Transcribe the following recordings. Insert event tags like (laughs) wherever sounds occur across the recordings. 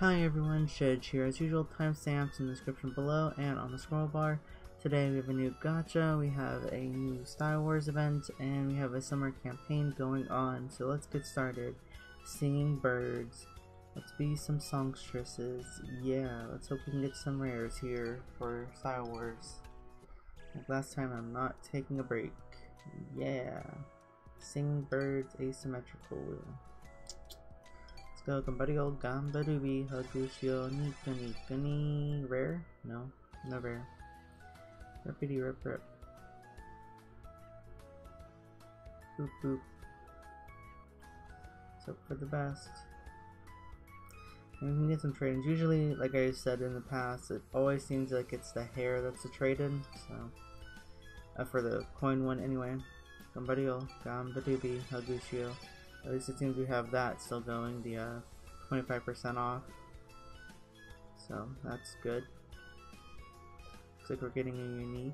Hi everyone, Shedge here. As usual, timestamps in the description below and on the scroll bar. Today we have a new gacha, we have a new Style Wars event, and we have a summer campaign going on. So let's get started. Singing birds. Let's be some songstresses. Yeah, let's hope we can get some rares here for Style Wars. Like last time, I'm not taking a break. Yeah. Singing birds asymmetrical wheel. Let's go, Gambario, Gambarubi, Hagushio, Nika Nika ni. Rare? No, no rare. Rippity rip rip. Boop boop. So for the best. And we can get some trade-ins. Usually, like I said in the past, it always seems like it's the hair that's the trade-in, so... Uh, for the coin one anyway. Gambario, Gambadubi, Hagushio. At least it seems we have that still going, the 25% uh, off. So that's good. Looks like we're getting a unique.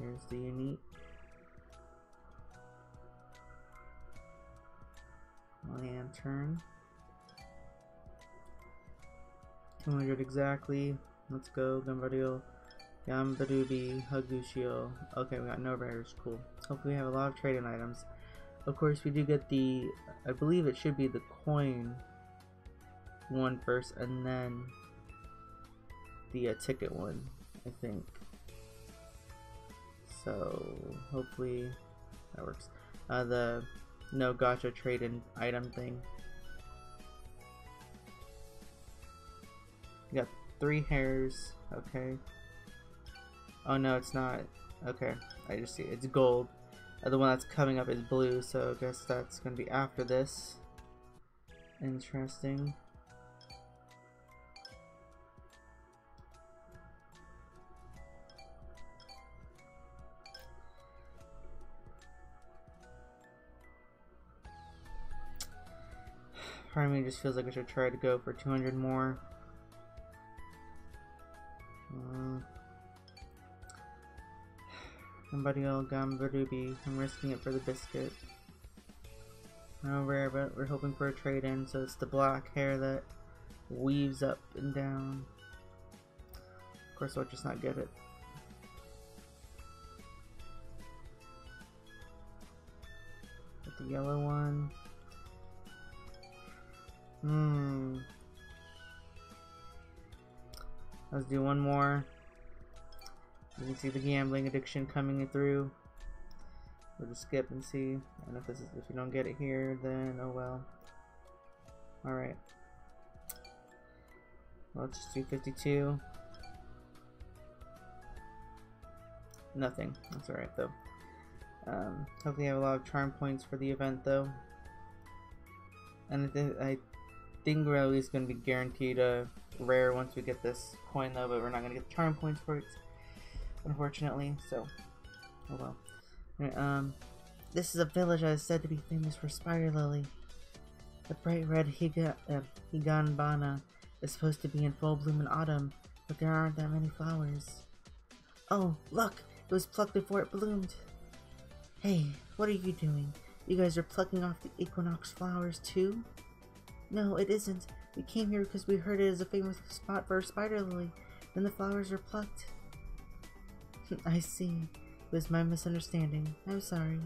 Here's the unique. Lantern. 200 exactly. Let's go, Gambario. Gambarubi, Hagushio. Okay, we got no rares. Cool. Hopefully we have a lot of trading items. Of course, we do get the... I believe it should be the coin one first, and then the uh, ticket one, I think. So, hopefully that works. Uh, the no gacha trade-in item thing. We got three hairs, okay. Oh no, it's not. Okay, I just see it. It's gold. Uh, the one that's coming up is blue, so I guess that's to be after this. Interesting. (sighs) Part of me just feels like I should try to go for 200 more. Uh, Gambario Gambarubi. I'm risking it for the biscuit. No rare, but we're hoping for a trade-in, so it's the black hair that weaves up and down. Of course, I'll just not get it. Get the yellow one. Hmm. Let's do one more. You can see the gambling addiction coming through. We'll just skip and see. And if this is if you don't get it here, then oh well. Alright. let's just do 52. Nothing. That's alright though. Um, hopefully I have a lot of charm points for the event though. And I, th I think we're at least going to be guaranteed a rare once we get this coin though, but we're not going to get the charm points for it unfortunately, so, oh well. Right, um, this is a village that is said to be famous for Spider Lily. The bright red Higa, uh, Higanbana is supposed to be in full bloom in autumn, but there aren't that many flowers. Oh, look! It was plucked before it bloomed. Hey, what are you doing? You guys are plucking off the equinox flowers too? No, it isn't. We came here because we heard it is a famous spot for a spider lily, and the flowers are plucked. (laughs) I see. It was my misunderstanding. I'm sorry.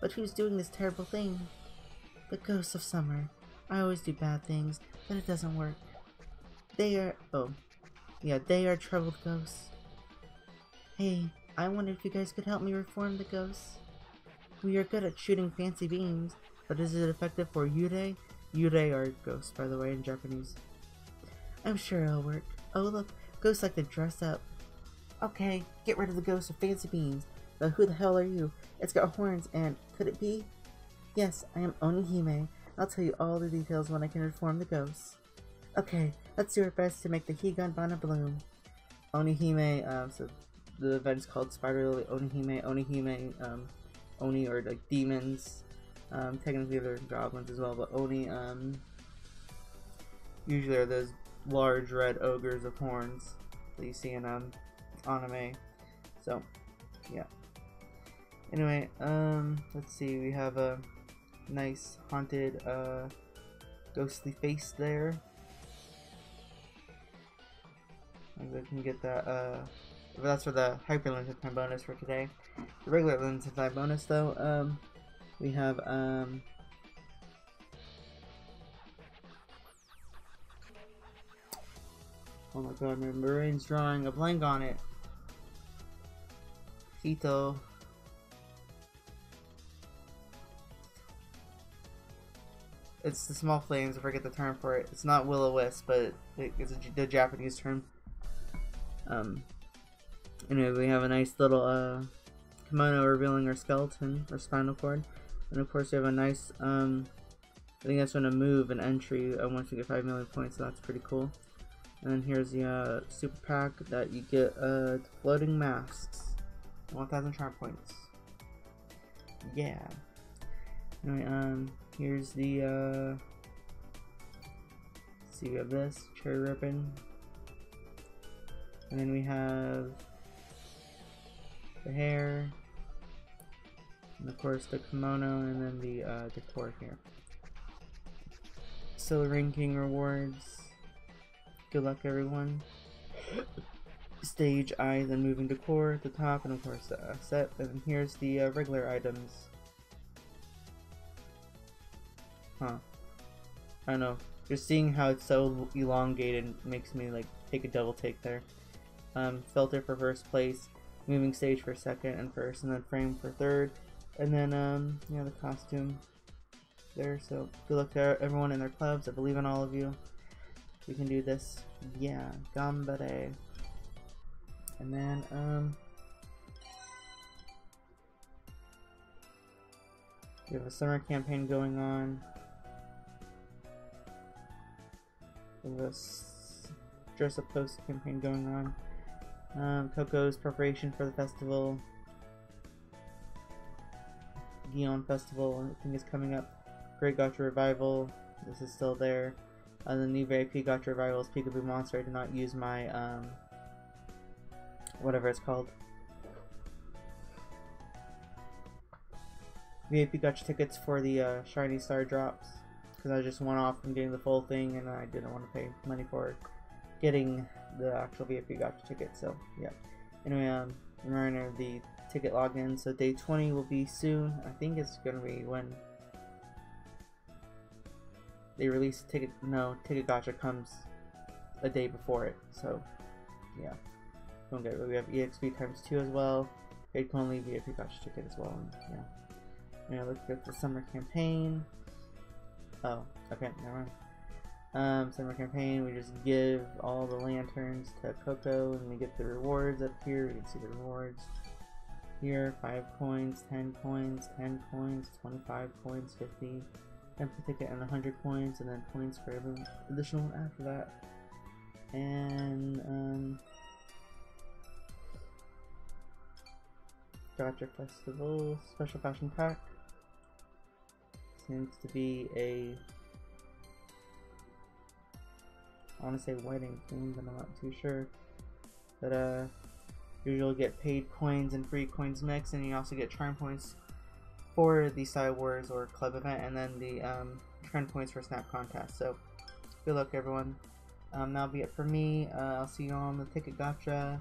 But who's doing this terrible thing? The ghosts of summer. I always do bad things, but it doesn't work. They are- oh. Yeah, they are troubled ghosts. Hey, I wonder if you guys could help me reform the ghosts. We are good at shooting fancy beams, but is it effective for Yurei? Yurei are ghosts, by the way, in Japanese. I'm sure it'll work. Oh look, ghosts like to dress up. Okay, get rid of the ghost of Fancy Beans. But who the hell are you? It's got horns and could it be? Yes, I am Onihime. I'll tell you all the details when I can reform the ghosts. Okay, let's do our best to make the Higanbana bloom. Onihime, um, so the event's called Spider Lily Onihime. Onihime, um, Oni or like demons. Um, technically they're goblins as well, but Oni, um, usually are those large red ogres of horns that you see in, um, anime. So, yeah. Anyway, um, let's see, we have a nice haunted uh, ghostly face there. Maybe I can get that, uh, that's for the hyper lens time bonus for today. The regular lens time bonus though, um, we have, um, Oh my god, my brain's drawing a blank on it. It's the small flames, I forget the term for it. It's not will-o-wisp, but it's a, the Japanese term. Um, anyway, we have a nice little uh, kimono revealing our skeleton, or spinal cord. And of course we have a nice, um, I think that's when to move an entry uh, once we get 5 million points, so that's pretty cool. And then here's the uh, super pack that you get uh, floating masks. 1000 charm points. Yeah. Anyway, um, here's the, uh, see, we have this, cherry ribbon. And then we have the hair. And of course the kimono and then the uh, decor here. Still ranking rewards. Good luck, everyone. (laughs) Stage I, then moving to core at the top, and of course uh, set. And here's the uh, regular items. Huh. I don't know. Just seeing how it's so elongated makes me like take a double take there. Um, filter for first place, moving stage for second and first, and then frame for third, and then um, yeah, the costume there. So good luck to everyone in their clubs. I believe in all of you. We can do this. Yeah, gambare. And then, um... We have a summer campaign going on. We have a dress up post campaign going on. Um, Coco's preparation for the festival. Gion Festival, I think is coming up. Great Gacha Revival, this is still there. Uh, the new VIP Gacha Revival is Peekaboo Monster. I did not use my, um, whatever it's called. VIP Gacha tickets for the uh, Shiny Star drops. Because I just went off from getting the full thing and I didn't want to pay money for getting the actual VIP Gacha ticket. So, yeah. Anyway, um, reminder the ticket login. So, day 20 will be soon. I think it's going to be when they release ticket no ticket gacha comes a day before it so yeah don't get we have exp times two as well. Paid only be if you vip gacha ticket as well and, yeah. Now look at the summer campaign. Oh okay never mind. Um, summer campaign, we just give all the lanterns to Coco and we get the rewards up here. We can see the rewards here. 5 coins, 10 coins, 10 coins, 25 coins, 50, temple ticket and 100 coins, and then points for every additional one after that. And, um, Gacha Festival Special Fashion Pack. Seems to be a, I want to say wedding theme, but I'm not too sure. But, uh, usually get paid coins and free coins mix, and you also get charm points for the Style Wars or Club event, and then the um, trend points for Snap contest. So, good luck, everyone. Um, that'll be it for me. Uh, I'll see you on the ticket gacha.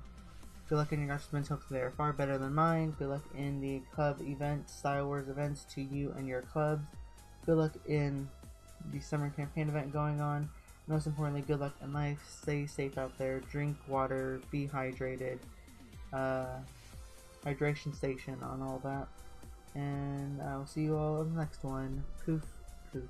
Good luck in your spins. Hopefully, they are far better than mine. Good luck in the club events, Style Wars events to you and your clubs. Good luck in the summer campaign event going on. Most importantly, good luck in life. Stay safe out there. Drink water. Be hydrated. Uh, hydration station on all that and I'll see you all in the next one. Poof, poof.